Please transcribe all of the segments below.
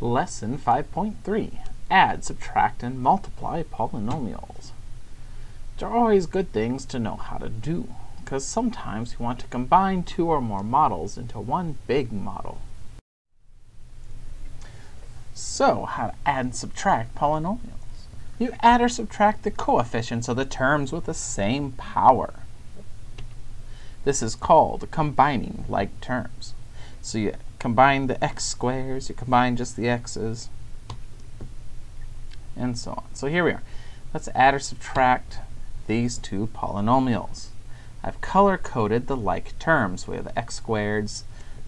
Lesson 5.3 Add, subtract, and multiply polynomials. There are always good things to know how to do, because sometimes you want to combine two or more models into one big model. So, how to add and subtract polynomials. You add or subtract the coefficients of the terms with the same power. This is called combining like terms. So you combine the x squares, you combine just the x's, and so on. So here we are. Let's add or subtract these two polynomials. I've color-coded the like terms. We have the x squareds,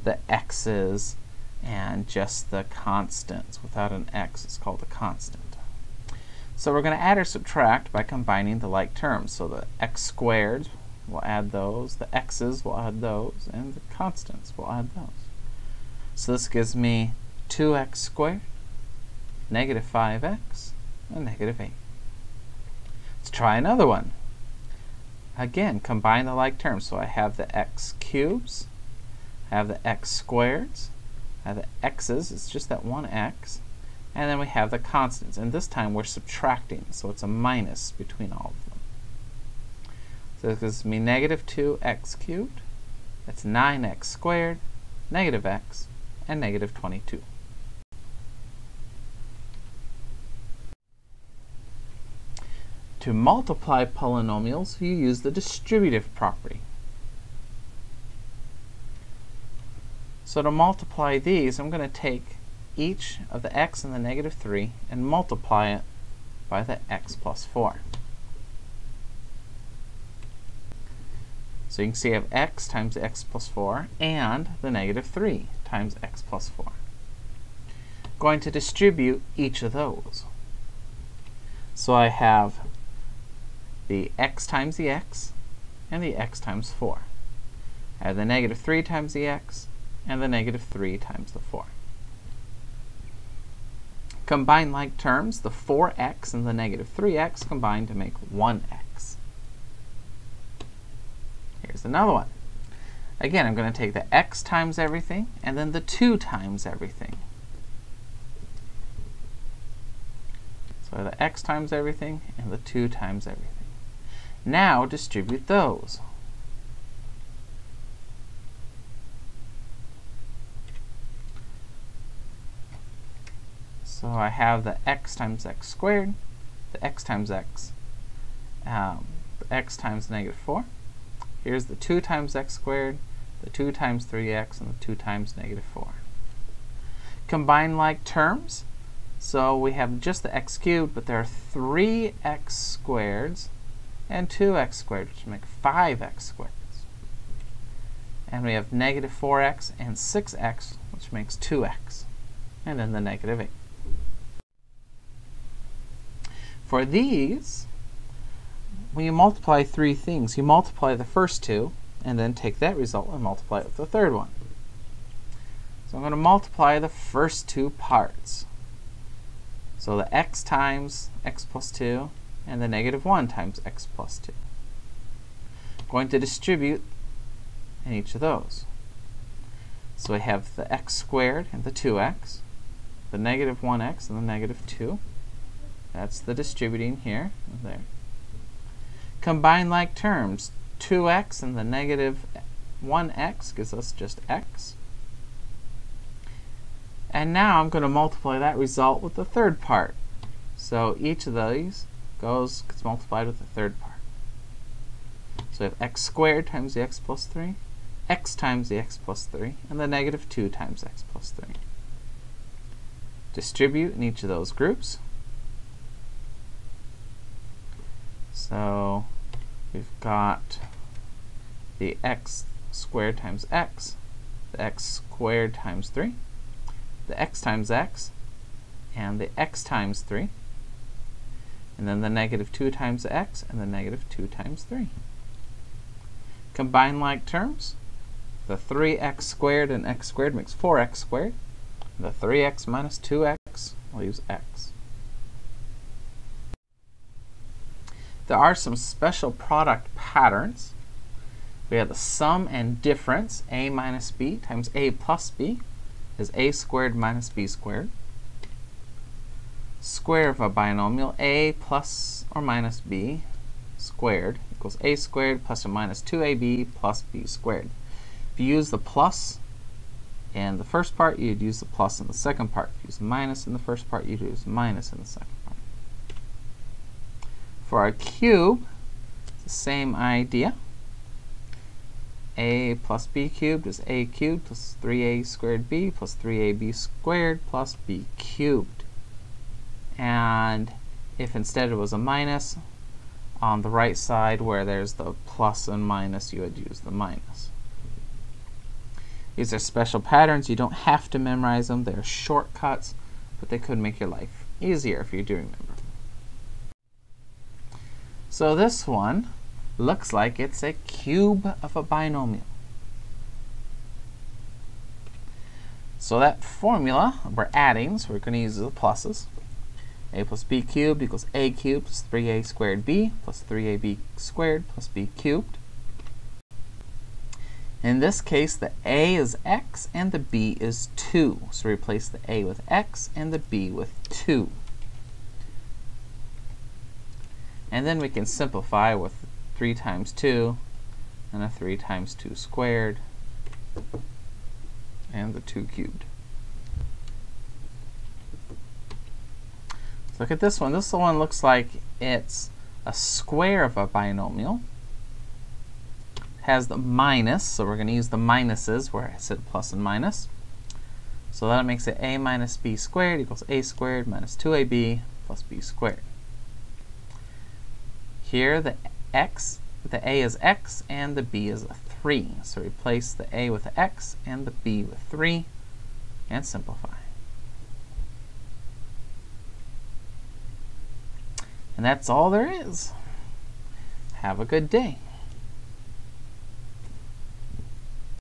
the x's, and just the constants. Without an x, it's called a constant. So we're going to add or subtract by combining the like terms. So the x squared, we'll add those, the x's, we'll add those, and the constants, we'll add those. So this gives me 2x squared, negative 5x, and negative 8. Let's try another one. Again, combine the like terms. So I have the x cubes, I have the x squareds, I have the x's, it's just that one x, and then we have the constants. And this time we're subtracting, so it's a minus between all of them. So this gives me negative 2x cubed, that's 9x squared, negative x, and negative 22. To multiply polynomials, you use the distributive property. So to multiply these, I'm going to take each of the x and the negative 3 and multiply it by the x plus 4. So you can see I have x times x plus 4 and the negative 3 times x plus 4. Going to distribute each of those. So I have the x times the x and the x times 4. I have the negative 3 times the x and the negative 3 times the 4. Combine like terms, the 4x and the negative 3x combine to make 1x. Here's another one. Again, I'm going to take the x times everything and then the 2 times everything. So the x times everything and the 2 times everything. Now distribute those. So I have the x times x squared, the x times x, um, the x times negative 4. Here's the 2 times x squared, the 2 times 3x, and the 2 times negative 4. Combine like terms. So we have just the x cubed, but there are 3x squareds and 2x squared, which make 5x squareds. And we have negative 4x and 6x, which makes 2x. And then the negative 8. For these, when you multiply three things, you multiply the first two, and then take that result and multiply it with the third one. So I'm going to multiply the first two parts. So the x times x plus 2 and the negative 1 times x plus 2. I'm going to distribute in each of those. So I have the x squared and the 2x, the negative 1x and the negative 2. That's the distributing here and there. Combine like terms. 2x and the negative 1x gives us just x. And now I'm going to multiply that result with the third part. So each of these goes gets multiplied with the third part. So we have x squared times the x plus 3, x times the x plus 3, and the negative 2 times x plus 3. Distribute in each of those groups. So we've got the x squared times x, the x squared times 3, the x times x, and the x times 3, and then the negative 2 times x, and the negative 2 times 3. Combine like terms. The 3x squared and x squared makes 4x squared. The 3x minus 2x, we'll use x. There are some special product patterns we have the sum and difference, a minus b times a plus b, is a squared minus b squared. Square of a binomial, a plus or minus b squared equals a squared plus or minus 2ab plus b squared. If you use the plus in the first part, you'd use the plus in the second part. If you use minus in the first part, you'd use minus in the second. For our cube, the same idea. a plus b cubed is a cubed plus 3a squared b plus 3ab squared plus b cubed. And if instead it was a minus, on the right side where there's the plus and minus, you would use the minus. These are special patterns. You don't have to memorize them. They're shortcuts, but they could make your life easier if you do remember. So this one looks like it's a cube of a binomial. So that formula, we're adding, so we're going to use the pluses. a plus b cubed equals a cubed plus 3a squared b plus 3ab squared plus b cubed. In this case, the a is x and the b is 2. So replace the a with x and the b with 2. And then we can simplify with 3 times 2 and a 3 times 2 squared and the 2 cubed. Look at this one. This one looks like it's a square of a binomial has the minus, so we're going to use the minuses where I said plus and minus. So that makes it a minus b squared equals a squared minus 2ab plus b squared. Here the x, the a is x and the b is a 3. So replace the a with x and the b with 3 and simplify. And that's all there is. Have a good day.